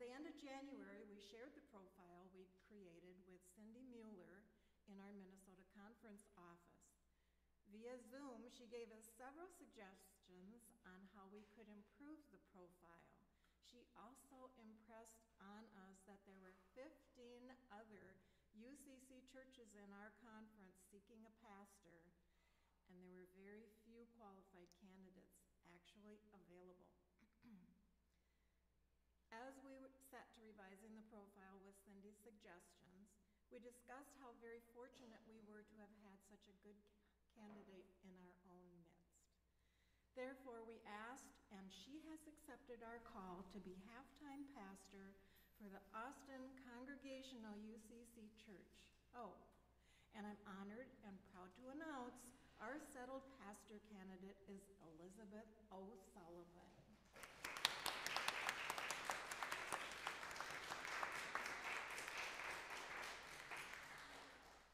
the end of January, we shared the profile we'd created with Cindy Mueller in our Minnesota conference office. Via Zoom, she gave us several suggestions on how we could improve the profile. She also impressed on us that there were 15 other UCC churches in our conference seeking a pastor, and there were very few qualified candidates actually available. As we set to revising the profile with Cindy's suggestions, we discussed how very fortunate we were to have had such a good candidate in our own midst. Therefore, we asked, and she has accepted our call to be halftime pastor for the Austin Congregational UCC Church. Oh, and I'm honored and proud to announce our settled pastor candidate is Elizabeth O'Sullivan.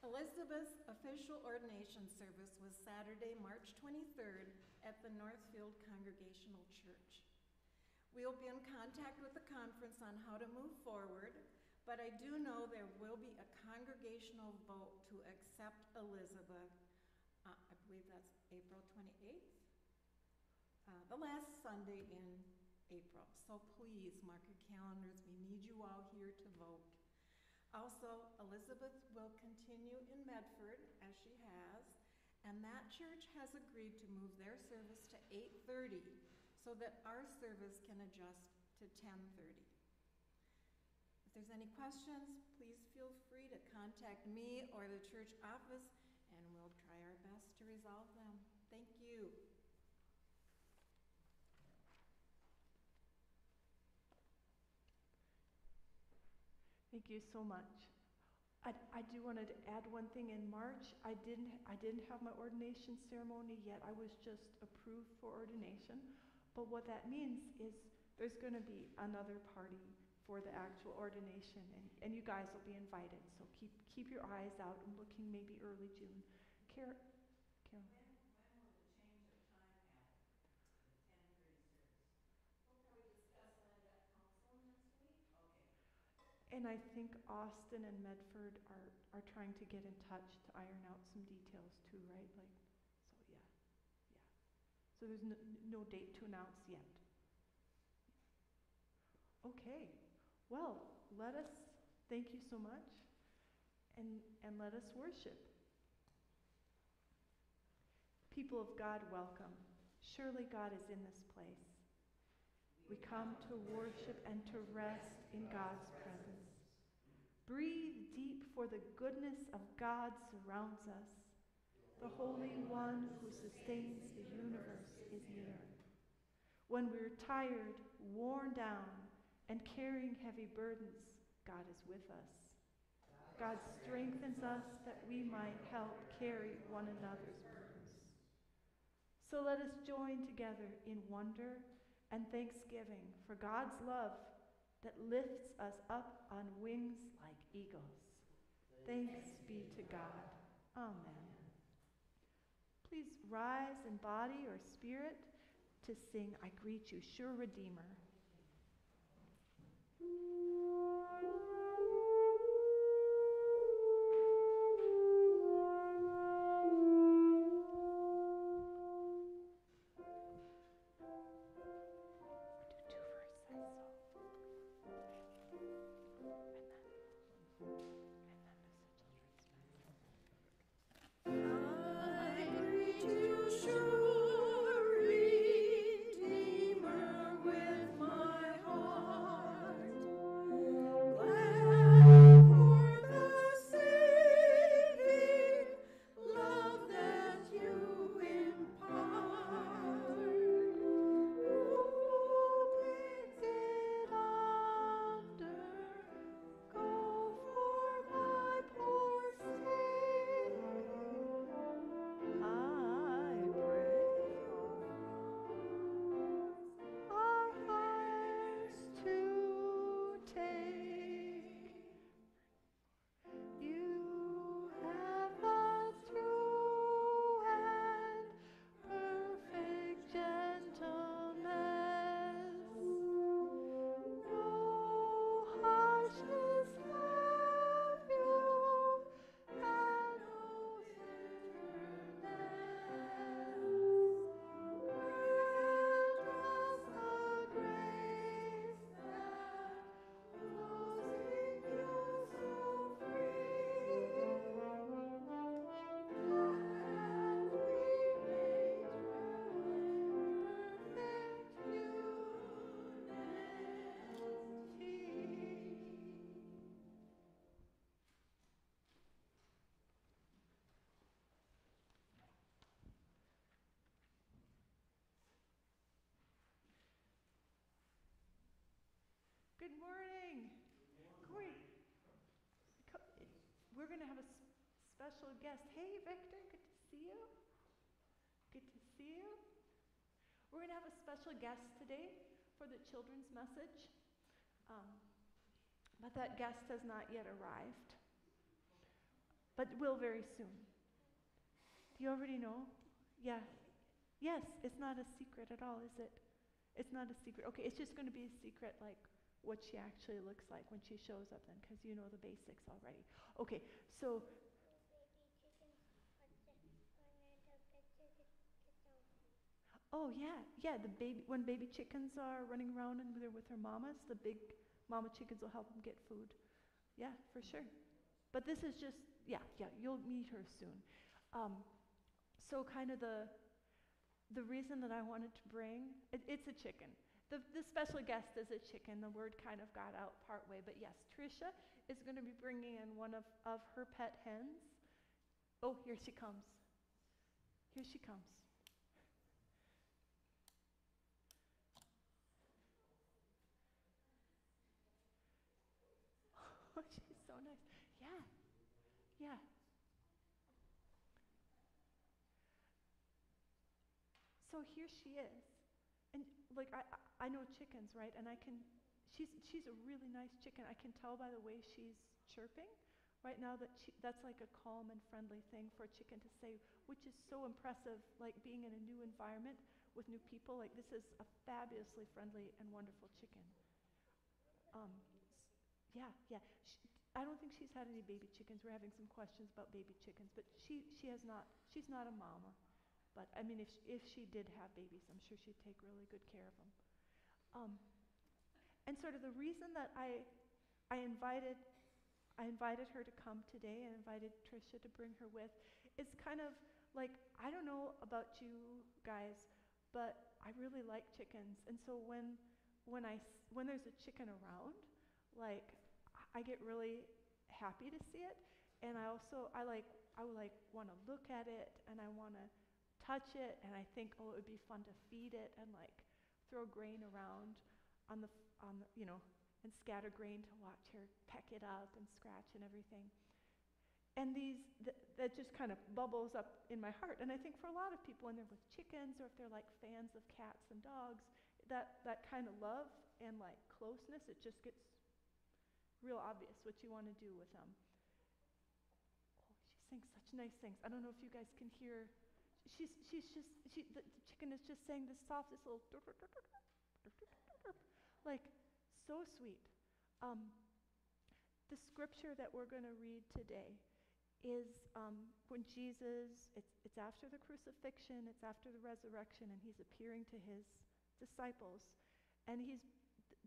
Elizabeth's official ordination service was Saturday, March 23rd at the Northfield Congregational Church. We will be in contact with the conference on how to move forward, but I do know there will be a congregational vote to accept Elizabeth. Uh, I believe that's April 28th, uh, the last Sunday in April. So please mark your calendars. We need you all here to vote. Also, Elizabeth will continue in Medford as she has, and that church has agreed to move their service to 8:30 so that our service can adjust to 10:30. If there's any questions, please feel free to contact me or the church office and we'll try our best to resolve them. Thank you. Thank you so much. I, I do want to add one thing. In March, I didn't, I didn't have my ordination ceremony yet. I was just approved for ordination. But what that means is there's going to be another party for the actual ordination, and, and you guys will be invited. So keep, keep your eyes out and looking maybe early June. Carol? And I think Austin and Medford are, are trying to get in touch to iron out some details too, right? Like, so yeah, yeah. So there's no, no date to announce yet. Okay, well, let us thank you so much and, and let us worship. People of God, welcome. Surely God is in this place. We come to worship and to rest in God's presence. Breathe deep, for the goodness of God surrounds us. The Holy One who sustains the universe is near. When we're tired, worn down, and carrying heavy burdens, God is with us. God strengthens us that we might help carry one another's burdens. So let us join together in wonder and thanksgiving for God's love that lifts us up on wings like eagles. Thanks be to God. Amen. Please rise in body or spirit to sing I Greet You, Sure Redeemer. Good morning. Corey, we're going to have a special guest. Hey, Victor, good to see you. Good to see you. We're going to have a special guest today for the children's message. Um, but that guest has not yet arrived, but will very soon. Do you already know? Yeah. Yes, it's not a secret at all, is it? It's not a secret. Okay, it's just going to be a secret, like what she actually looks like when she shows up, then, because you know the basics already. Okay, so Oh yeah, yeah. The baby when baby chickens are running around and they're with their mamas, the big mama chickens will help them get food. Yeah, for sure. But this is just yeah, yeah. You'll meet her soon. Um, so kind of the the reason that I wanted to bring it, it's a chicken. The, the special guest is a chicken. The word kind of got out part way, but yes, Trisha is going to be bringing in one of, of her pet hens. Oh, here she comes. Here she comes. She's so nice. Yeah. Yeah. So here she is. Like I I I know chickens, right? And I can she's she's a really nice chicken. I can tell by the way she's chirping right now that she, that's like a calm and friendly thing for a chicken to say, which is so impressive like being in a new environment with new people. Like this is a fabulously friendly and wonderful chicken. Um, yeah, yeah. She, I don't think she's had any baby chickens. We're having some questions about baby chickens, but she, she has not. She's not a mama. But I mean, if she, if she did have babies, I'm sure she'd take really good care of them. Um, and sort of the reason that I, I invited, I invited her to come today and invited Tricia to bring her with, is kind of like I don't know about you guys, but I really like chickens, and so when, when I when there's a chicken around, like I get really happy to see it, and I also I like I like want to look at it and I want to touch it, and I think oh it would be fun to feed it and like throw grain around on the on the, you know and scatter grain to watch her peck it up and scratch and everything. And these th- that just kind of bubbles up in my heart, and I think for a lot of people when they're with chickens or if they're like fans of cats and dogs, that that kind of love and like closeness it just gets real obvious what you want to do with them. Oh, she sings such nice things. I don't know if you guys can hear. She's she's just she the, chicken is just saying the softest little like so sweet. Um, the scripture that we're going to read today is um, when Jesus, it's, it's after the crucifixion, it's after the resurrection, and he's appearing to his disciples. And he's,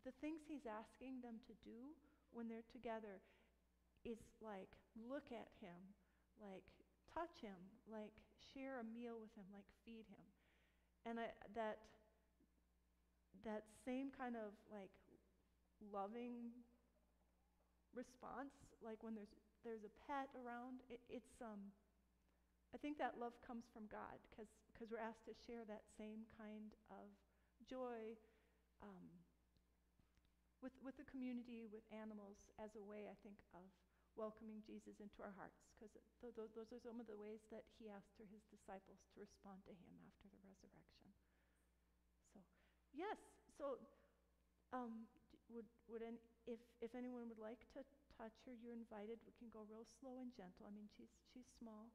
the things he's asking them to do when they're together is like look at him, like touch him, like share a meal with him, like feed him. And I, that, that same kind of like loving response, like when there's there's a pet around, it, it's um, I think that love comes from God because because we're asked to share that same kind of joy um, with with the community, with animals, as a way I think of welcoming Jesus into our hearts because th- th- those are some of the ways that he asked for his disciples to respond to him after the resurrection. So, yes, so um, would would any, if if anyone would like to touch her, you're invited. We can go real slow and gentle. I mean, she's she's small.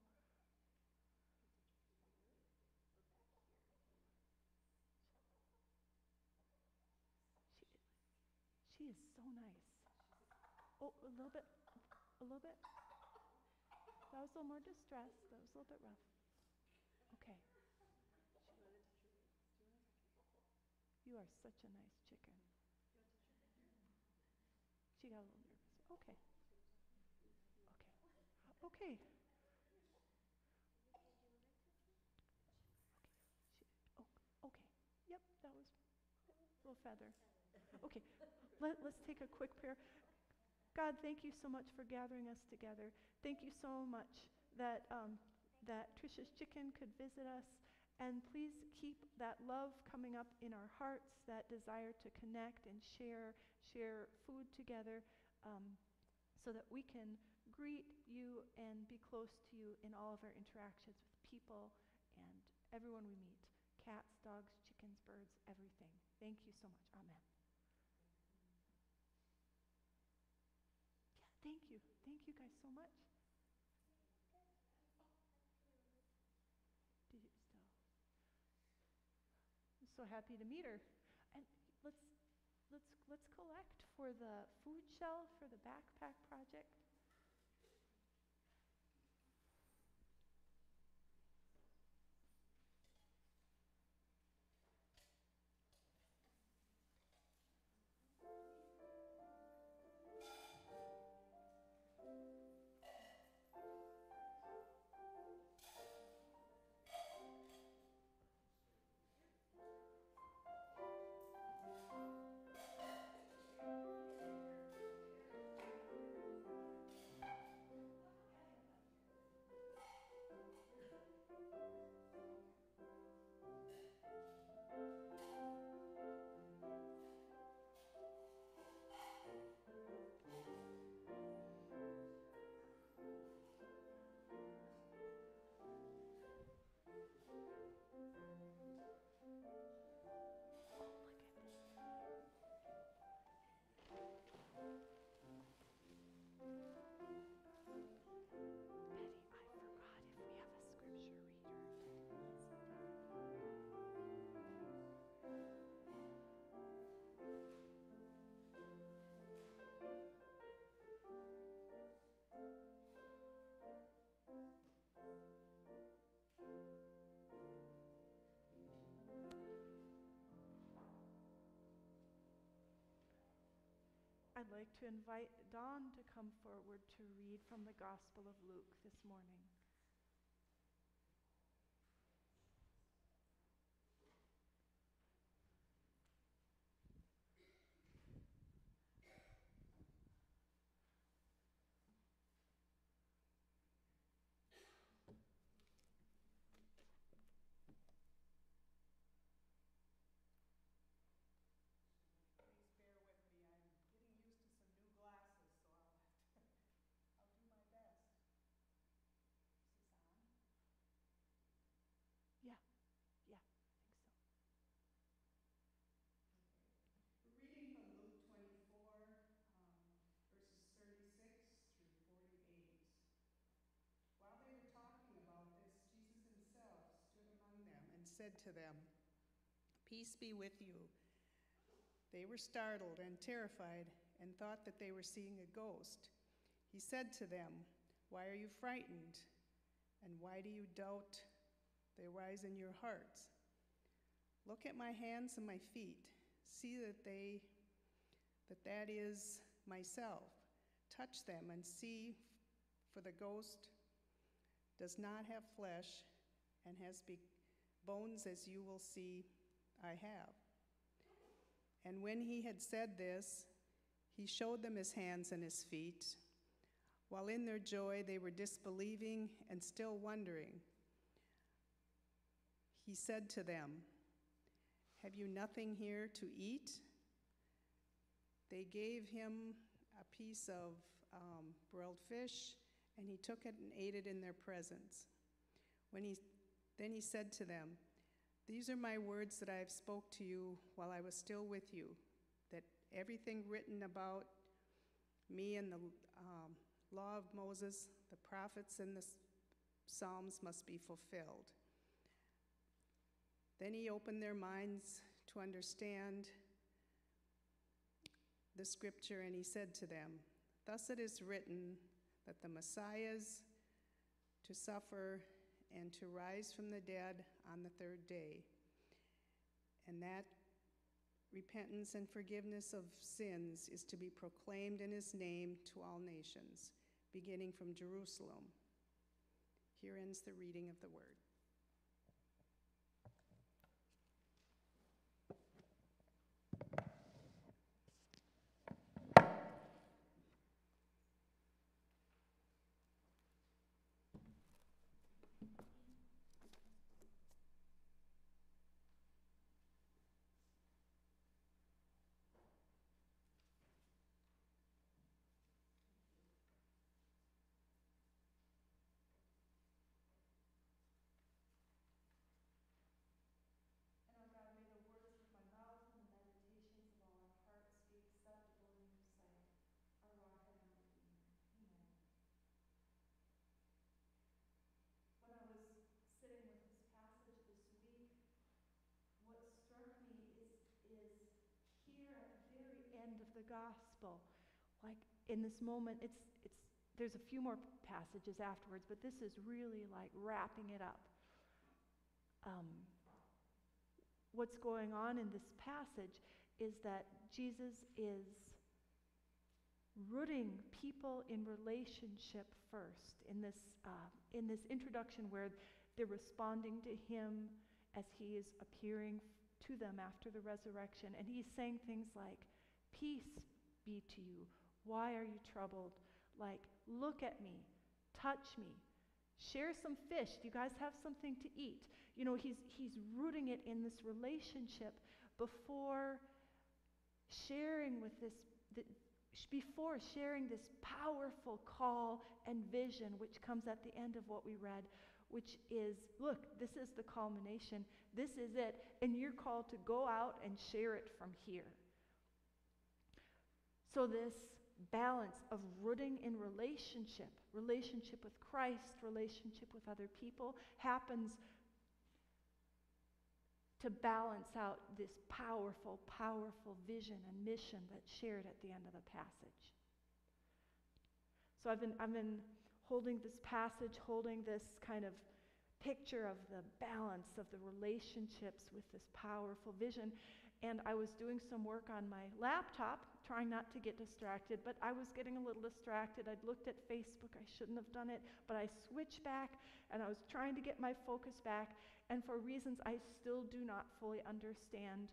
She she is so nice. Oh, a little bit, a little bit. That was a little more distressed. That was a little bit rough. Okay. You are such a nice chicken. She got a little nervous. Okay. Okay. Okay. Okay. Yep, that was a little feather. Okay. Let, let's take a quick prayer. God, thank you so much for gathering us together. Thank you so much that, um, that Trisha's chicken could visit us And please keep that love coming up in our hearts, that desire to connect and share, share food together, um, so that we can greet you and be close to you in all of our interactions with people and everyone we meet cats, dogs, chickens, birds, everything. Thank you so much. Amen. Thank you. Thank you guys so much. Did you still? I'm so happy to meet her. And let's let's let's collect for the food shelf for the backpack project. I'd like to invite Dawn to come forward to read from the Gospel of Luke this morning. Please bear with me, I'm getting used to some new glasses, so I'll have to, I'll do my best. Is this on? Yeah, yeah, I think so. We're reading from Luke twenty-four, um, verses thirty-six through forty-eight. While they were talking about this, Jesus himself stood among them and said to them, Peace be with you. They were startled and terrified and thought that they were seeing a ghost. He said to them, Why are you frightened? And why do you doubt they rise in your hearts? Look at my hands and my feet. See that they that that is myself. Touch them and see for the ghost does not have flesh and has be- bones as you will see I have. And when he had said this, he showed them his hands and his feet. While in their joy they were disbelieving and still wondering, he said to them, Have you nothing here to eat? They gave him a piece of um, broiled fish, and he took it and ate it in their presence. When he, then he said to them, these are my words that I have spoke to you while I was still with you, that everything written about me in the um, law of Moses, the prophets, and the Psalms must be fulfilled. Then he opened their minds to understand the scripture, and he said to them, Thus it is written that the Messiahs to suffer and to rise from the dead on the third day, and that repentance and forgiveness of sins is to be proclaimed in his name to all nations, beginning from Jerusalem. Here ends the reading of the word. The gospel. Like in this moment, it's, it's, there's a few more passages afterwards, but this is really like wrapping it up. Um, what's going on in this passage is that Jesus is rooting people in relationship first in this, uh, in this introduction where they're responding to him as he is appearing to them after the resurrection. And he's saying things like, Peace be to you. Why are you troubled? Like, look at me, touch me, share some fish. Do you guys have something to eat? You know, he's, he's rooting it in this relationship before sharing with this, the, before sharing this powerful call and vision, which comes at the end of what we read, which is look, this is the culmination, this is it, and you're called to go out and share it from here. So, this balance of rooting in relationship, relationship with Christ, relationship with other people, happens to balance out this powerful, powerful vision and mission that's shared at the end of the passage. So I've been, I've been holding this passage, holding this kind of picture of the balance of the relationships with this powerful vision. And I was doing some work on my laptop, trying not to get distracted, but I was getting a little distracted. I'd looked at Facebook, I shouldn't have done it, but I switched back and I was trying to get my focus back and for reasons I still do not fully understand,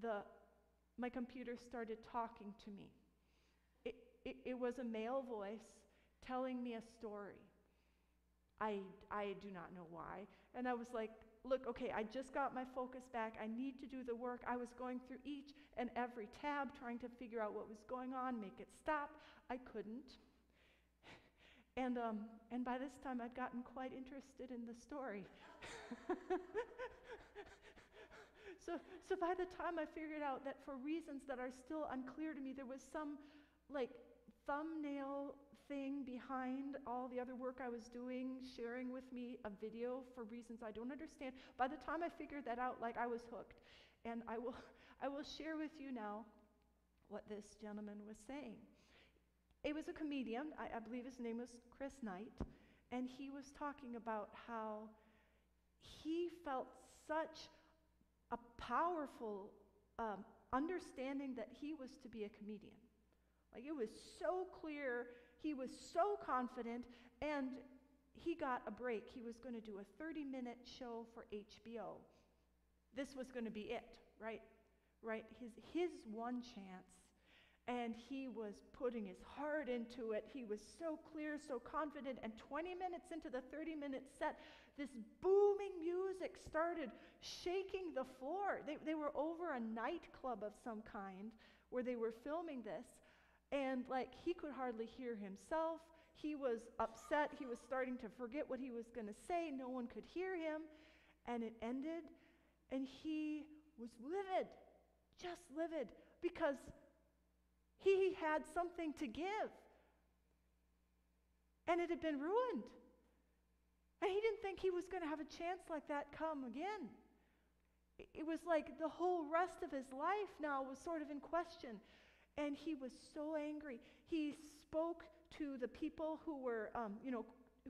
the, my computer started talking to me. It, it, it was a male voice telling me a story. I, I do not know why. And I was like, look, okay, I just got my focus back. I need to do the work. I was going through each and every tab trying to figure out what was going on, make it stop. I couldn't. And, um, and by this time, I'd gotten quite interested in the story. so, so by the time I figured out that for reasons that are still unclear to me, there was some like thumbnail thing behind all the other work I was doing, sharing with me a video for reasons I don't understand. By the time I figured that out, like I was hooked. And I will, I will share with you now what this gentleman was saying. It was a comedian, I, I believe his name was Chris Knight, and he was talking about how he felt such a powerful um, understanding that he was to be a comedian. Like it was so clear, he was so confident, and he got a break. He was going to do a 30 minute show for HBO. This was going to be it, right? Right? His, his one chance and he was putting his heart into it. He was so clear, so confident. And 20 minutes into the 30 minute set, this booming music started shaking the floor. They, they were over a nightclub of some kind where they were filming this. And like he could hardly hear himself. He was upset. He was starting to forget what he was going to say. No one could hear him. And it ended, and he was livid, just livid, because he had something to give. And it had been ruined. And he didn't think he was going to have a chance like that come again. It was like the whole rest of his life now was sort of in question. And he was so angry. He spoke to the people who were, um, you know,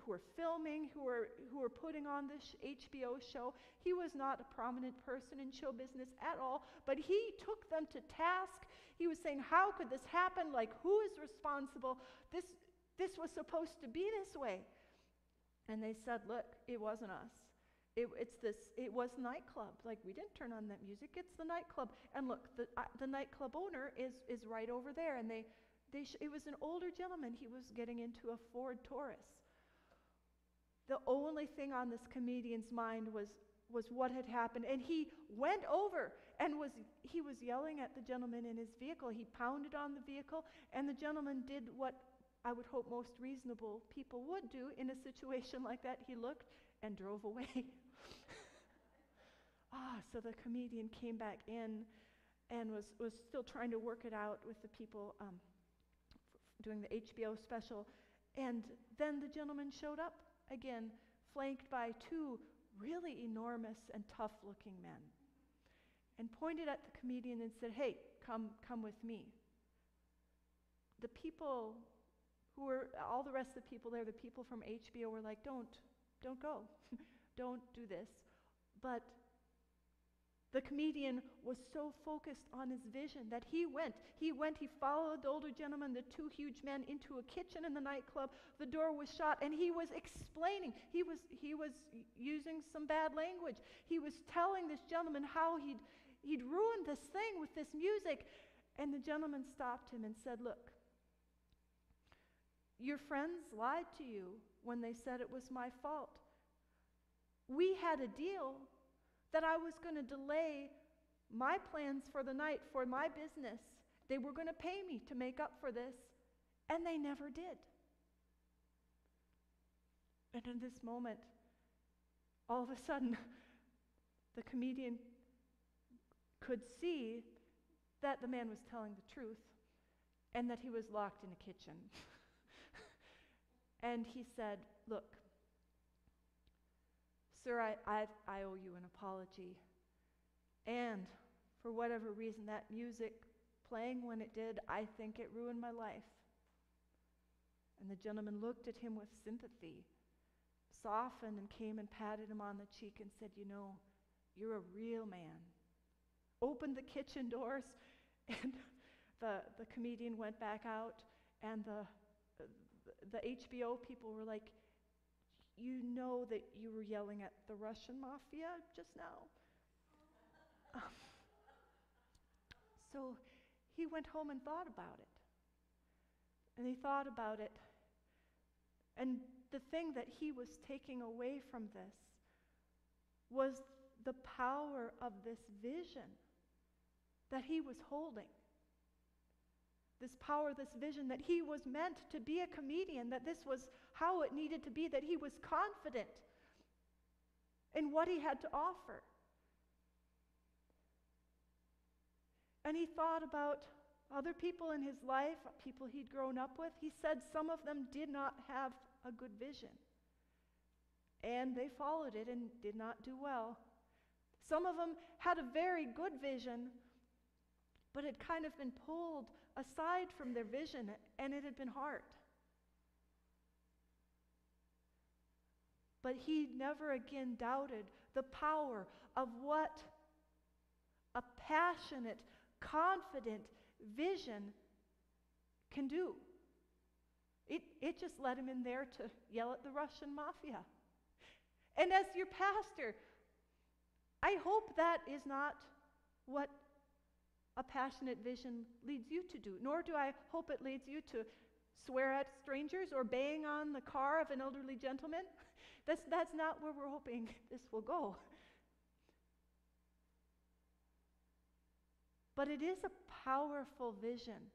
who were filming, who were, who were putting on this HBO show. He was not a prominent person in show business at all, but he took them to task. He was saying, How could this happen? Like, who is responsible? This, this was supposed to be this way. And they said, Look, it wasn't us. It, it's this, it was nightclub. Like, we didn't turn on that music. It's the nightclub. And look, the, uh, the nightclub owner is, is right over there. And they, they sh- it was an older gentleman. He was getting into a Ford Taurus. The only thing on this comedian's mind was, was what had happened. And he went over and was, he was yelling at the gentleman in his vehicle. He pounded on the vehicle, and the gentleman did what I would hope most reasonable people would do in a situation like that. He looked and drove away. ah, so the comedian came back in and was, was still trying to work it out with the people um, doing the HBO special. And then the gentleman showed up again, flanked by two really enormous and tough looking men, and pointed at the comedian and said, Hey, come, come with me. the people who were, all the rest of the people there, the people from HBO were like, don't, don't go. don't do this. But the comedian was so focused on his vision that he went. He went, he followed the older gentleman, the two huge men, into a kitchen in the nightclub. The door was shut, and he was explaining. He was, he was using some bad language. He was telling this gentleman how he'd, he'd ruined this thing with this music. And the gentleman stopped him and said, Look, your friends lied to you when they said it was my fault. We had a deal that I was going to delay my plans for the night for my business. They were going to pay me to make up for this, and they never did. And in this moment, all of a sudden, the comedian could see that the man was telling the truth and that he was locked in a kitchen. and he said, Look, Sir, I, I, I owe you an apology. And for whatever reason, that music playing when it did, I think it ruined my life. And the gentleman looked at him with sympathy, softened, and came and patted him on the cheek and said, You know, you're a real man. Opened the kitchen doors, and the, the comedian went back out, and the, the HBO people were like, You know that you were yelling at the Russian mafia just now. Um, so he went home and thought about it. And he thought about it. And the thing that he was taking away from this was the power of this vision that he was holding. This power, this vision that he was meant to be a comedian, that this was how it needed to be, that he was confident in what he had to offer. And he thought about other people in his life, people he'd grown up with. He said some of them did not have a good vision. And they followed it and did not do well. Some of them had a very good vision, but had kind of been pulled aside from their vision, and it had been hard. But he never again doubted the power of what a passionate, confident vision can do. It, it just led him in there to yell at the Russian mafia. And as your pastor, I hope that is not what a passionate vision leads you to do, nor do I hope it leads you to swear at strangers or bang on the car of an elderly gentleman. That's, that's not where we're hoping this will go. But it is a powerful vision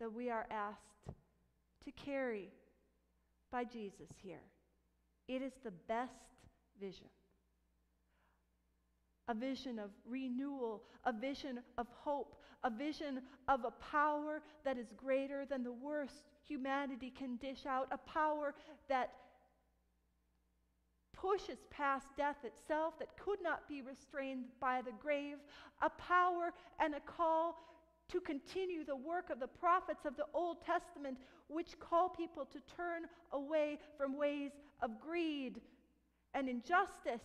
that we are asked to carry by Jesus here. It is the best vision a vision of renewal, a vision of hope, a vision of a power that is greater than the worst humanity can dish out, a power that pushes past death itself, that could not be restrained by the grave, a power and a call to continue the work of the prophets of the Old Testament, which call people to turn away from ways of greed and injustice.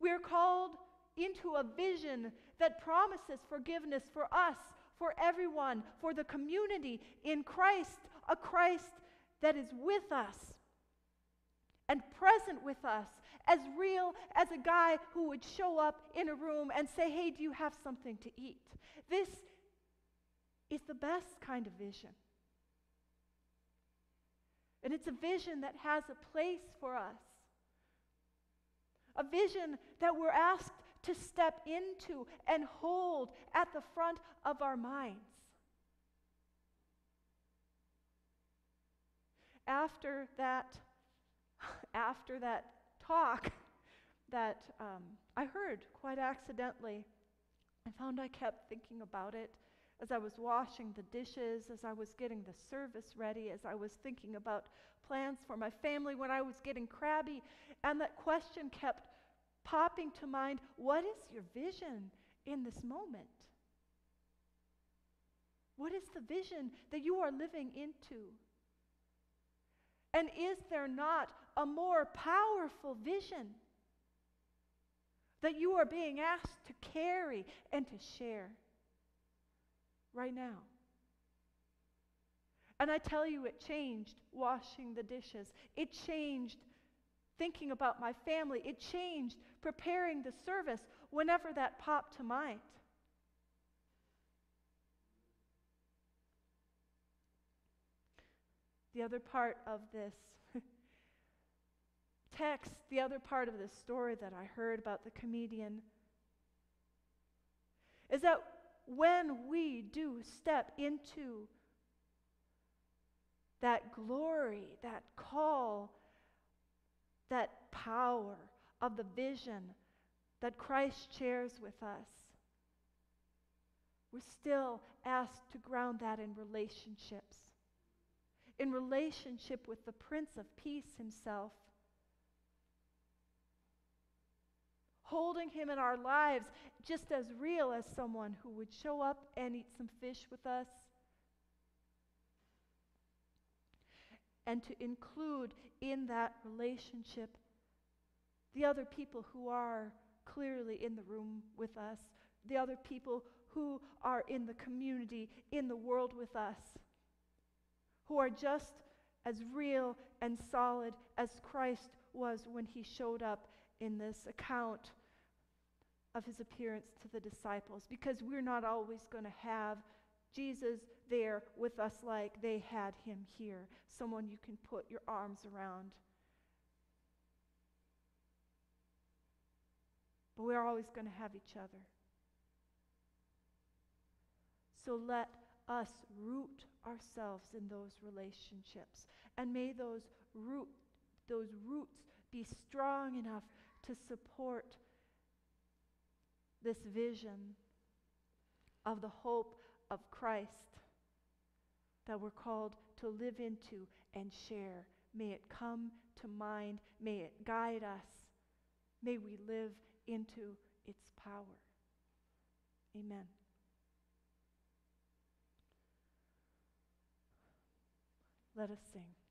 We're called into a vision that promises forgiveness for us, for everyone, for the community in Christ, a Christ that is with us and present with us, as real as a guy who would show up in a room and say, Hey, do you have something to eat? This is the best kind of vision. And it's a vision that has a place for us a vision that we're asked to step into and hold at the front of our minds. After that, after that talk that um, I heard quite accidentally, I found I kept thinking about it as I was washing the dishes, as I was getting the service ready, as I was thinking about plans for my family, when I was getting crabby, and that question kept popping to mind what is your vision in this moment? What is the vision that you are living into? And is there not a more powerful vision that you are being asked to carry and to share right now? And I tell you, it changed washing the dishes. It changed thinking about my family. It changed preparing the service whenever that popped to mind. The other part of this text, the other part of this story that I heard about the comedian, is that when we do step into that glory, that call, that power of the vision that Christ shares with us, we're still asked to ground that in relationships, in relationship with the Prince of Peace himself. Holding him in our lives just as real as someone who would show up and eat some fish with us and to include in that relationship the other people who are clearly in the room with us, the other people who are in the community, in the world with us, who are just as real and solid as Christ was when he showed up in this account of his appearance to the disciples, because we're not always going to have Jesus there with us like they had him here, someone you can put your arms around. But we're always going to have each other. So let us root ourselves in those relationships. And may those, root, those roots be strong enough to support this vision of the hope of Christ that we're called to live into and share. May it come to mind. May it guide us. May we live into its power. Amen. Let us sing.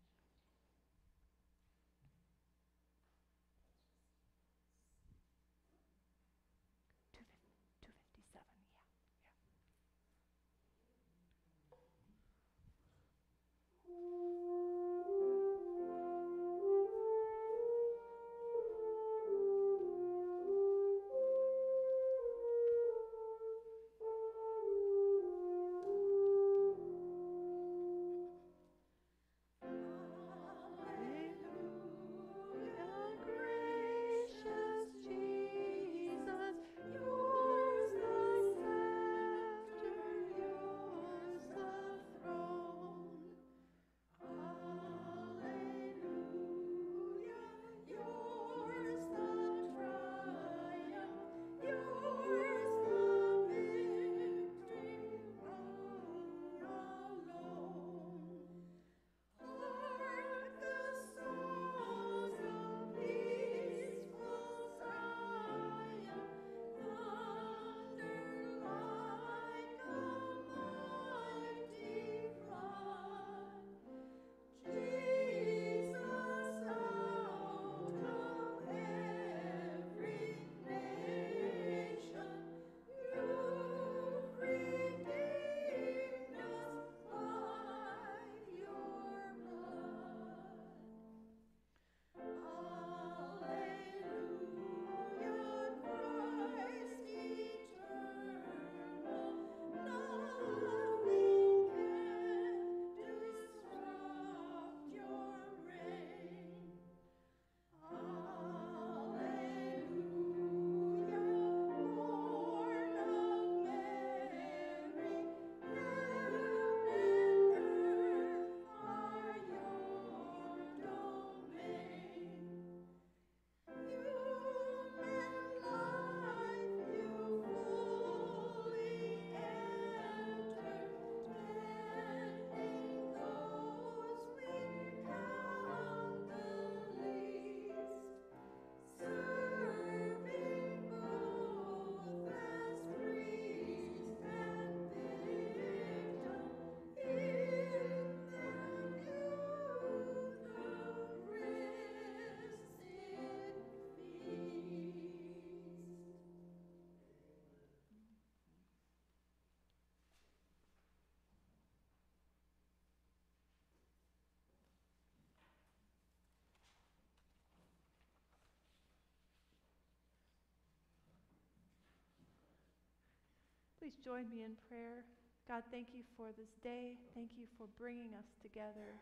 Please join me in prayer. God, thank you for this day. Thank you for bringing us together.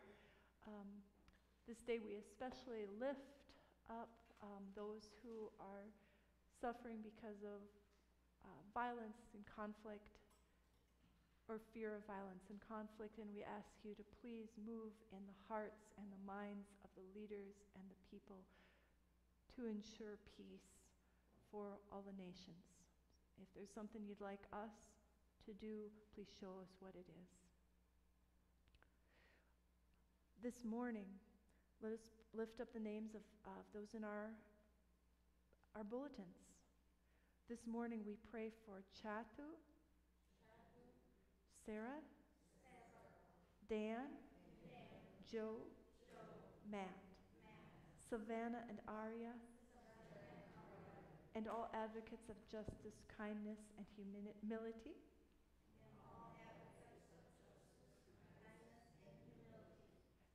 Um, this day, we especially lift up um, those who are suffering because of uh, violence and conflict or fear of violence and conflict, and we ask you to please move in the hearts and the minds of the leaders and the people to ensure peace for all the nations. If there's something you'd like us to do, please show us what it is. This morning, let us lift up the names of, of those in our, our bulletins. This morning, we pray for Chatu, Sarah, Dan, Joe, Matt, Savannah and Aria, and all advocates of justice, kindness, and humility.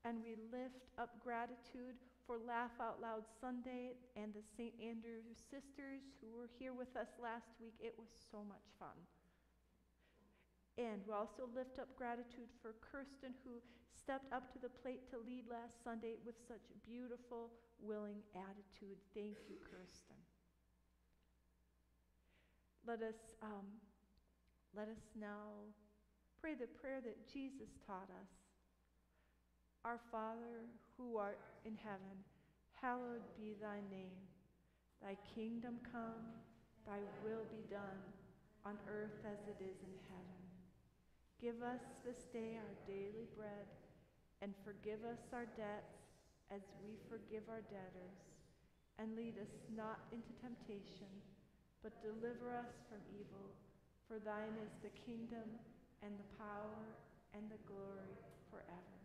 And we lift up gratitude for Laugh Out Loud Sunday and the St. Andrew sisters who were here with us last week. It was so much fun. And we also lift up gratitude for Kirsten, who stepped up to the plate to lead last Sunday with such beautiful, willing attitude. Thank you, Kirsten. Let us, um, let us now pray the prayer that Jesus taught us. Our Father, who art in heaven, hallowed be thy name. Thy kingdom come, thy will be done, on earth as it is in heaven. Give us this day our daily bread, and forgive us our debts as we forgive our debtors. And lead us not into temptation, but deliver us from evil. For thine is the kingdom, and the power, and the glory forever.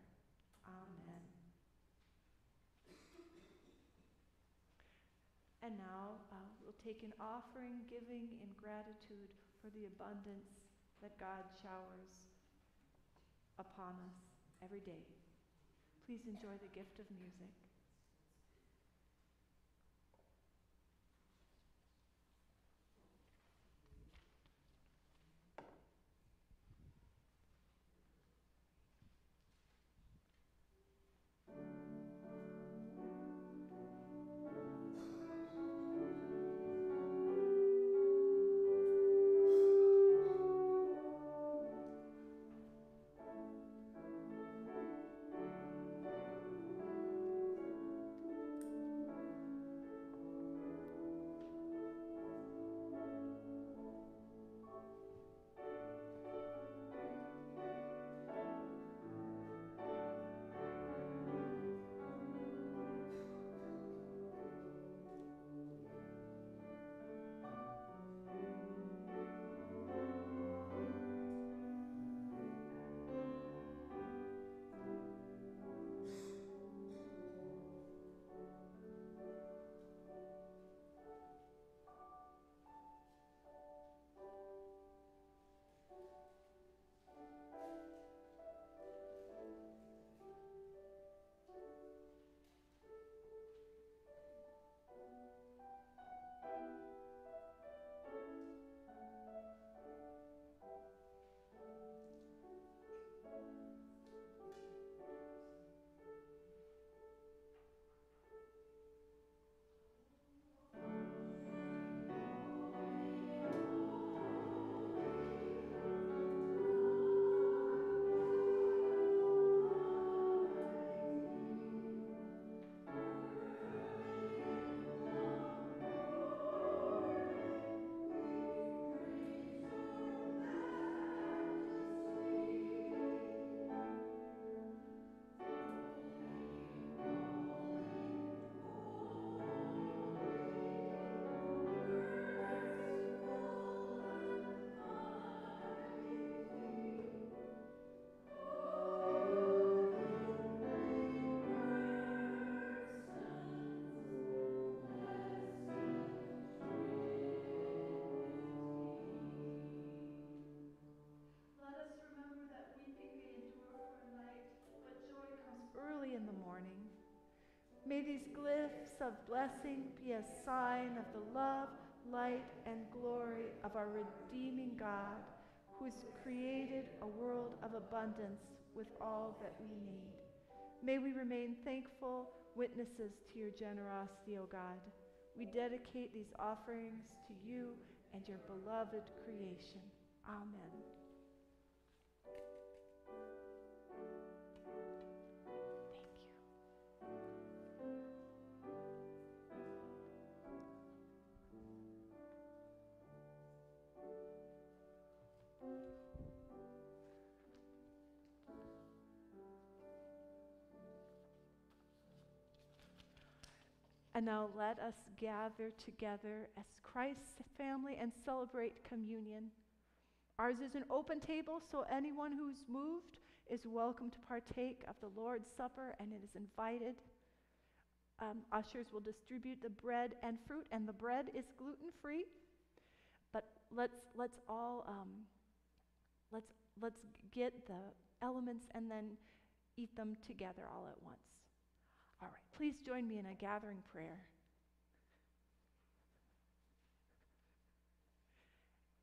Amen. And now uh, we'll take an offering, giving in gratitude for the abundance that God showers upon us every day. Please enjoy the gift of music. May these glyphs of blessing be a sign of the love, light, and glory of our redeeming God, who has created a world of abundance with all that we need. May we remain thankful witnesses to your generosity, O God. We dedicate these offerings to you and your beloved creation. Amen. And now let us gather together as Christ's family and celebrate communion. Ours is an open table, so anyone who's moved is welcome to partake of the Lord's Supper and it is invited. Um, ushers will distribute the bread and fruit, and the bread is gluten free. But let's, let's all um, let's, let's get the elements and then eat them together all at once. All right, please join me in a gathering prayer.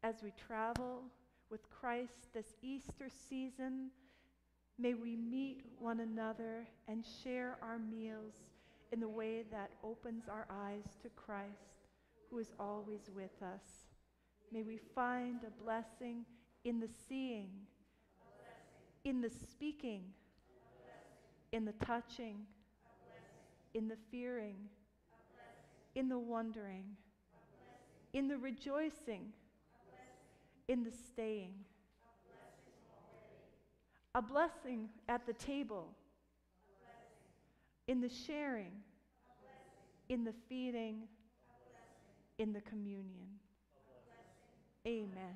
As we travel with Christ this Easter season, may we meet one another and share our meals in the way that opens our eyes to Christ, who is always with us. May we find a blessing in the seeing, in the speaking, in the touching in the fearing, in the wondering, in the rejoicing, in the staying. A blessing at the table, in the sharing, in the feeding, in the communion. Amen.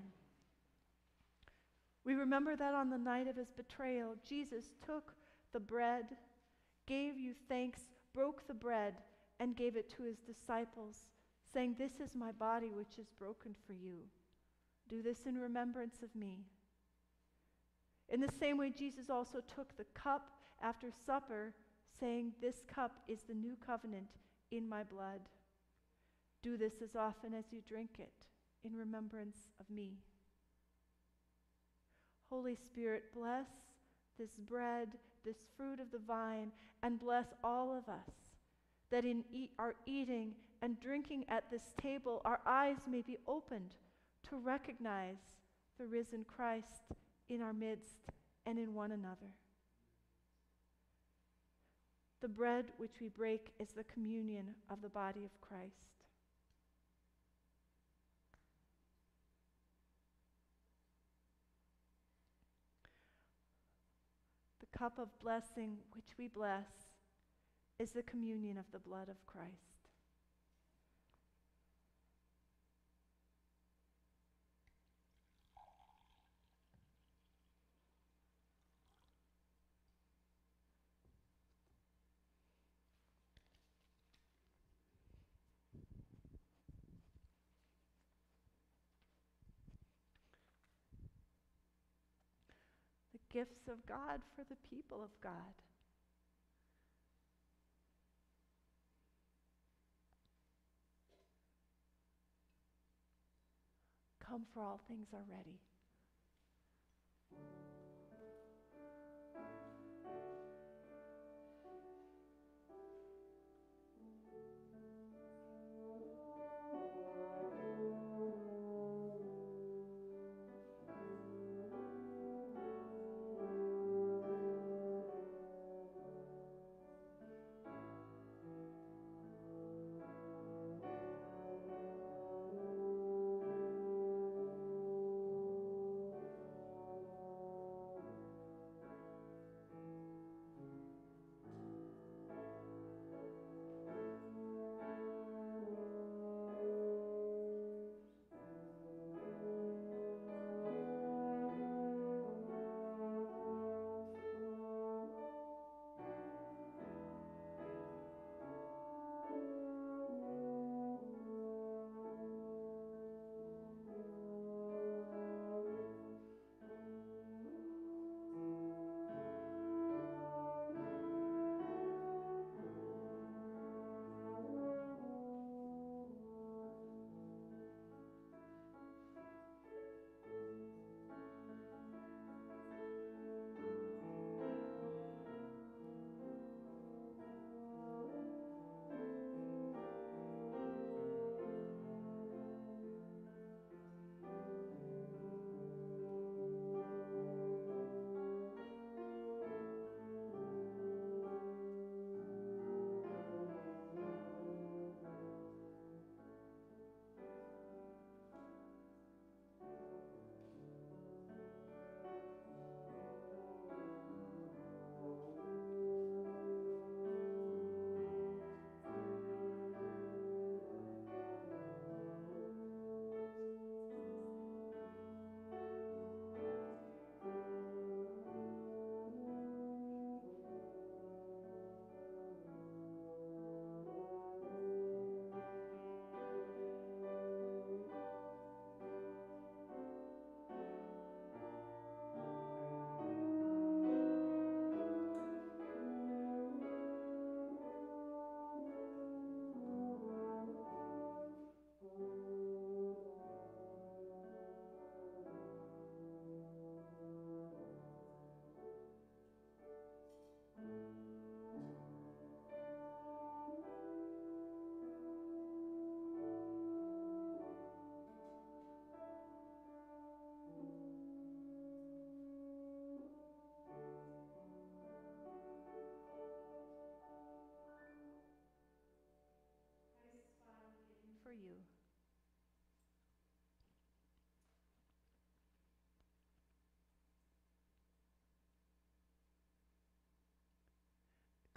We remember that on the night of his betrayal, Jesus took the bread, gave you thanks broke the bread and gave it to his disciples, saying, This is my body which is broken for you. Do this in remembrance of me. In the same way, Jesus also took the cup after supper, saying, This cup is the new covenant in my blood. Do this as often as you drink it in remembrance of me. Holy Spirit, bless this bread this fruit of the vine, and bless all of us, that in our eating and drinking at this table, our eyes may be opened to recognize the risen Christ in our midst and in one another. The bread which we break is the communion of the body of Christ. Cup of blessing which we bless is the communion of the blood of Christ. Gifts of God for the people of God. Come, for all things are ready.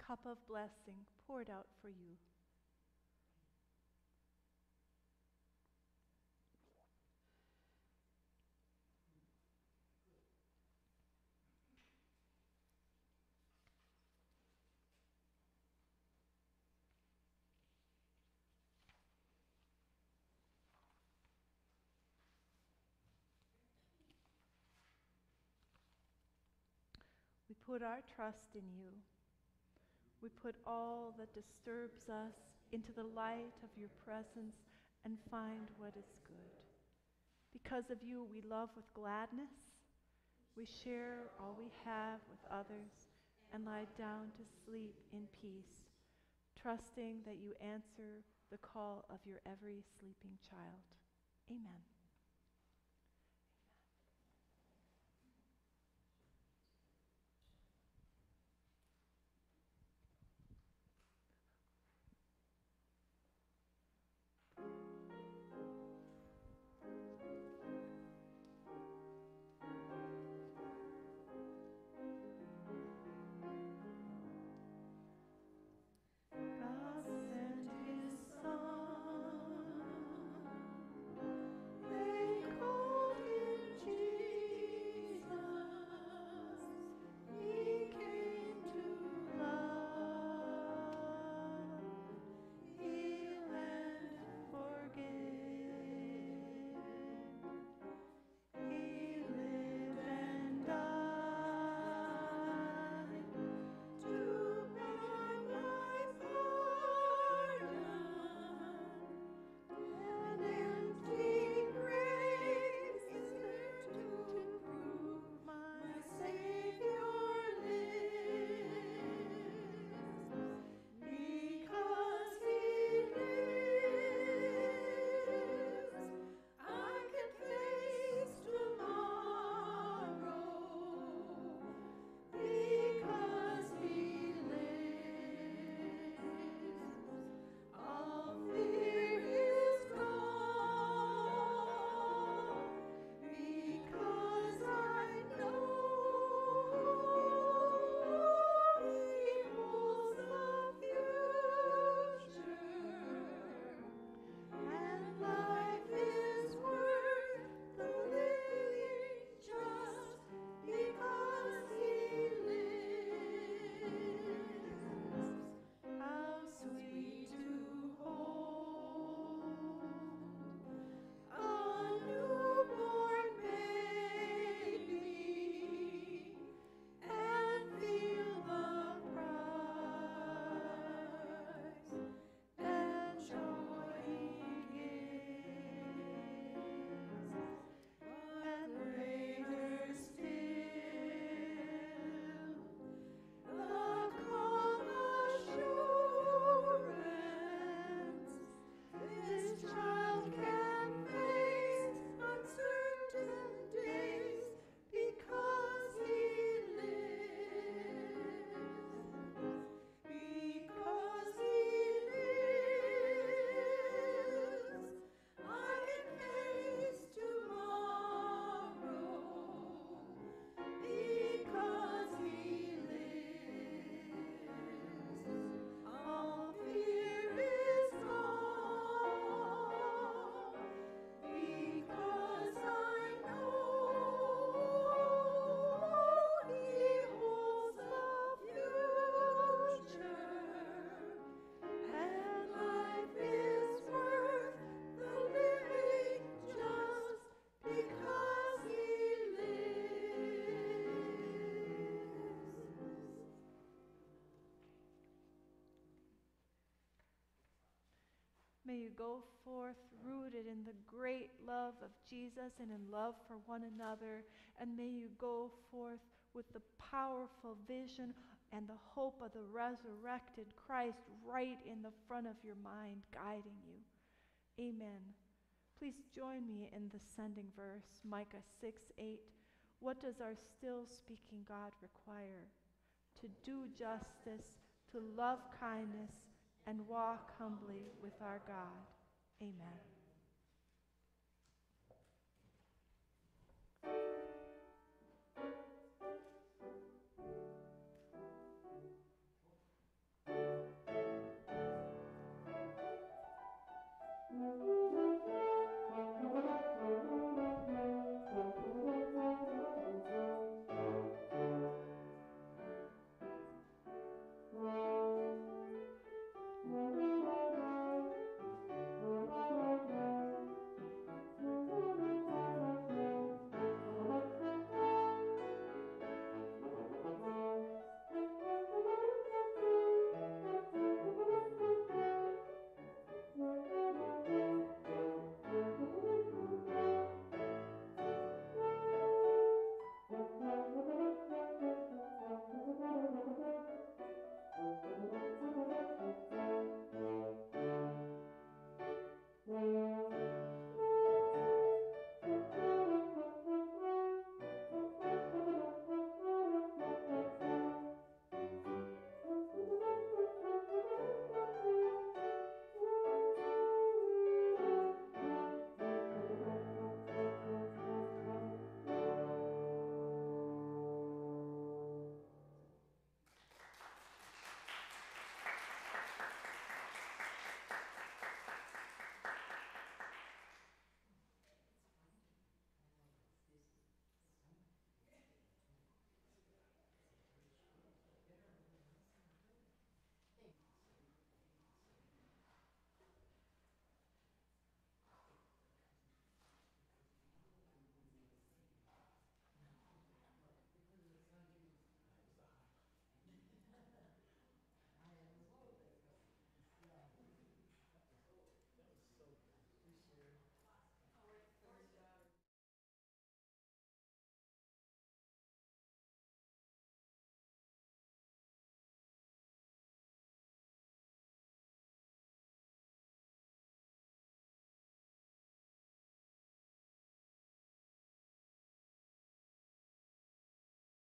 Cup of blessing poured out for you. We put our trust in you. We put all that disturbs us into the light of your presence and find what is good. Because of you, we love with gladness. We share all we have with others and lie down to sleep in peace, trusting that you answer the call of your every sleeping child. Amen. May you go forth rooted in the great love of Jesus and in love for one another. And may you go forth with the powerful vision and the hope of the resurrected Christ right in the front of your mind, guiding you. Amen. Please join me in the sending verse, Micah 6 8. What does our still speaking God require? To do justice, to love kindness, and walk humbly with our God. Amen.